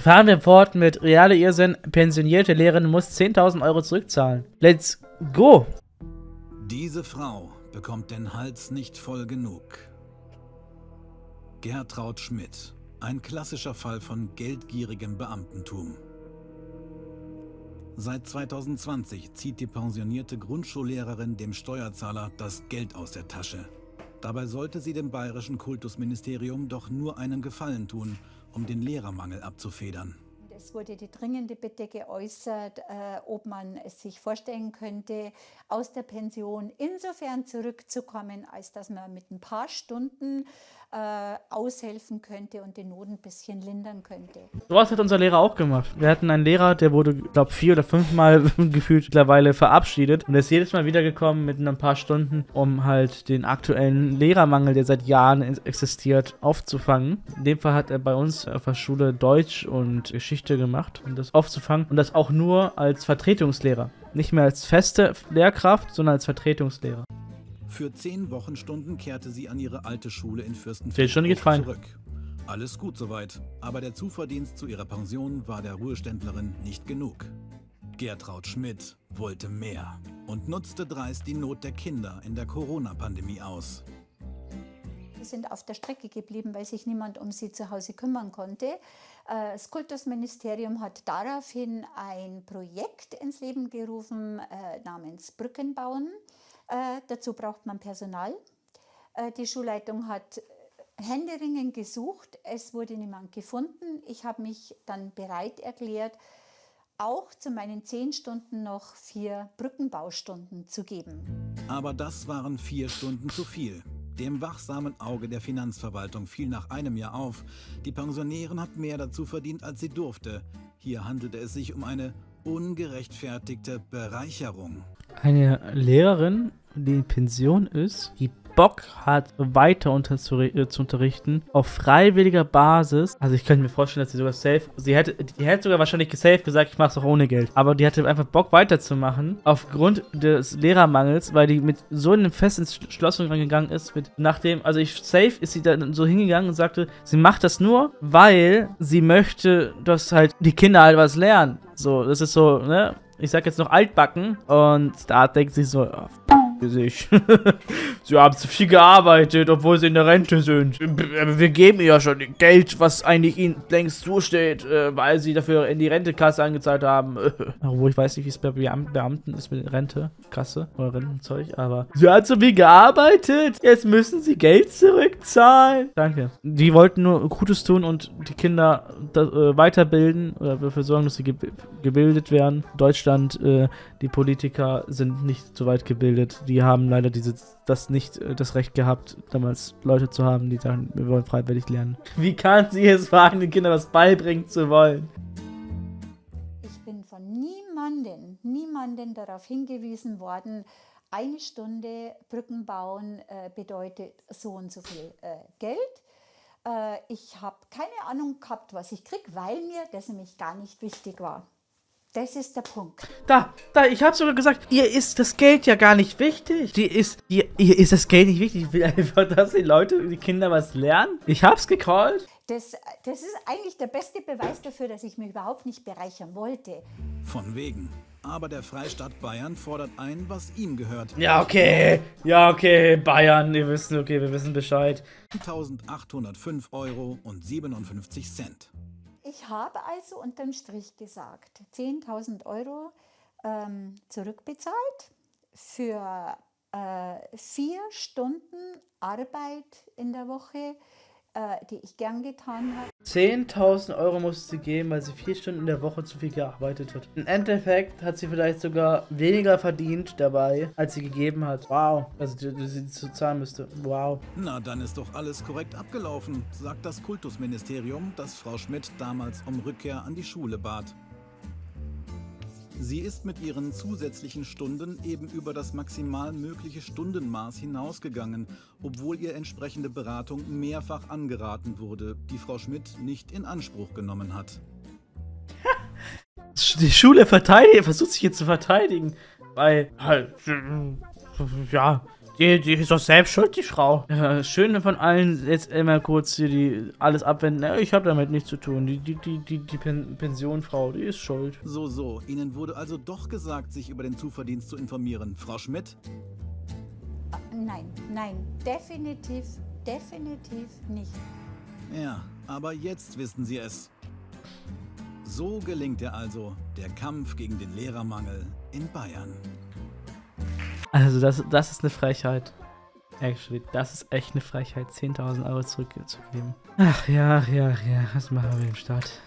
Fahren wir fort mit reale Irrsinn. Pensionierte Lehrerin muss 10.000 Euro zurückzahlen. Let's go! Diese Frau bekommt den Hals nicht voll genug. Gertraud Schmidt. Ein klassischer Fall von geldgierigem Beamtentum. Seit 2020 zieht die pensionierte Grundschullehrerin dem Steuerzahler das Geld aus der Tasche. Dabei sollte sie dem bayerischen Kultusministerium doch nur einen Gefallen tun, um den Lehrermangel abzufedern. Es wurde die dringende Bitte geäußert, äh, ob man es sich vorstellen könnte, aus der Pension insofern zurückzukommen, als dass man mit ein paar Stunden aushelfen könnte und den Not ein bisschen lindern könnte. Sowas hat unser Lehrer auch gemacht. Wir hatten einen Lehrer, der wurde, glaube vier oder fünfmal gefühlt mittlerweile verabschiedet und ist jedes Mal wiedergekommen mit ein paar Stunden, um halt den aktuellen Lehrermangel, der seit Jahren existiert, aufzufangen. In dem Fall hat er bei uns auf der Schule Deutsch und Geschichte gemacht, um das aufzufangen und das auch nur als Vertretungslehrer. Nicht mehr als feste Lehrkraft, sondern als Vertretungslehrer. Für zehn Wochenstunden kehrte sie an ihre alte Schule in Fürstenfeldbruck zurück. Alles gut soweit, aber der Zuverdienst zu ihrer Pension war der Ruheständlerin nicht genug. Gertraud Schmidt wollte mehr und nutzte dreist die Not der Kinder in der Corona-Pandemie aus. Sie sind auf der Strecke geblieben, weil sich niemand um sie zu Hause kümmern konnte. Äh, das Kultusministerium hat daraufhin ein Projekt ins Leben gerufen äh, namens Brücken bauen. Äh, dazu braucht man Personal. Äh, die Schulleitung hat händeringend gesucht. Es wurde niemand gefunden. Ich habe mich dann bereit erklärt, auch zu meinen zehn Stunden noch vier Brückenbaustunden zu geben. Aber das waren vier Stunden zu viel. Dem wachsamen Auge der Finanzverwaltung fiel nach einem Jahr auf, die Pensionärin hat mehr dazu verdient, als sie durfte. Hier handelte es sich um eine ungerechtfertigte Bereicherung. Eine Lehrerin, die in Pension ist, die Bock hat, weiter unter zu, äh, zu, unterrichten, auf freiwilliger Basis. Also ich könnte mir vorstellen, dass sie sogar safe, sie hätte, die hätte sogar wahrscheinlich safe gesagt, ich mache es auch ohne Geld. Aber die hatte einfach Bock weiterzumachen, aufgrund des Lehrermangels, weil die mit so einem festen Entschlossung rangegangen ist, mit nachdem, also ich safe ist sie dann so hingegangen und sagte, sie macht das nur, weil sie möchte, dass halt die Kinder halt was lernen. So, das ist so, ne? Ich sag jetzt noch altbacken und da denkt sie so, oh, sich. sie haben zu viel gearbeitet, obwohl sie in der Rente sind. Wir geben ihr ja schon Geld, was eigentlich ihnen längst zusteht, äh, weil sie dafür in die Rentekasse angezahlt haben. Obwohl ich weiß nicht, wie es bei Beamten ist mit Rentekasse oder Rentenzeug, aber sie hat zu viel gearbeitet. Jetzt müssen sie Geld zurückzahlen. Danke. Die wollten nur Gutes tun und die Kinder äh, weiterbilden oder dafür sorgen, dass sie ge gebildet werden. Deutschland, äh, die Politiker sind nicht so weit gebildet die haben leider diese, das nicht äh, das Recht gehabt, damals Leute zu haben, die sagen, wir wollen freiwillig lernen. Wie kann sie es wagen, den Kindern was beibringen zu wollen? Ich bin von niemanden, niemanden darauf hingewiesen worden, eine Stunde Brücken bauen äh, bedeutet so und so viel äh, Geld. Äh, ich habe keine Ahnung gehabt, was ich kriege, weil mir das nämlich gar nicht wichtig war. Das ist der Punkt. Da, da, ich habe sogar gesagt, ihr ist das Geld ja gar nicht wichtig. Die ist, ihr, ihr ist das Geld nicht wichtig. Ich will einfach, dass die Leute, die Kinder was lernen. Ich hab's gecallt. Das, das ist eigentlich der beste Beweis dafür, dass ich mich überhaupt nicht bereichern wollte. Von wegen. Aber der Freistaat Bayern fordert ein, was ihm gehört. Ja, okay. Ja, okay. Bayern, wir wissen, okay, wir wissen Bescheid. 1805 Euro und 57 Cent. Ich habe also unterm Strich gesagt, 10.000 Euro ähm, zurückbezahlt für äh, vier Stunden Arbeit in der Woche äh, die ich gern getan habe. 10.000 Euro musste sie geben, weil sie vier Stunden in der Woche zu viel gearbeitet hat. Im Endeffekt hat sie vielleicht sogar weniger verdient dabei, als sie gegeben hat. Wow. Also, die, sie zu zahlen müsste. Wow. Na, dann ist doch alles korrekt abgelaufen, sagt das Kultusministerium, das Frau Schmidt damals um Rückkehr an die Schule bat. Sie ist mit ihren zusätzlichen Stunden eben über das maximal mögliche Stundenmaß hinausgegangen, obwohl ihr entsprechende Beratung mehrfach angeraten wurde, die Frau Schmidt nicht in Anspruch genommen hat. Die Schule verteidigt, versucht sich jetzt zu verteidigen, weil halt, ja, Die, die ist doch selbst schuld, die Frau. Ja, schön von allen jetzt immer kurz hier die alles abwenden. Ja, ich habe damit nichts zu tun. Die, die, die, die, die Pen Pensionfrau, die ist schuld. So, so. Ihnen wurde also doch gesagt, sich über den Zuverdienst zu informieren. Frau Schmidt? Nein, nein, definitiv, definitiv nicht. Ja, aber jetzt wissen Sie es. So gelingt er also, der Kampf gegen den Lehrermangel in Bayern. Also das, das ist eine Frechheit. Actually, das ist echt eine Frechheit, 10.000 Euro zurückzugeben. Ach ja, ja, ja, was machen wir im Start?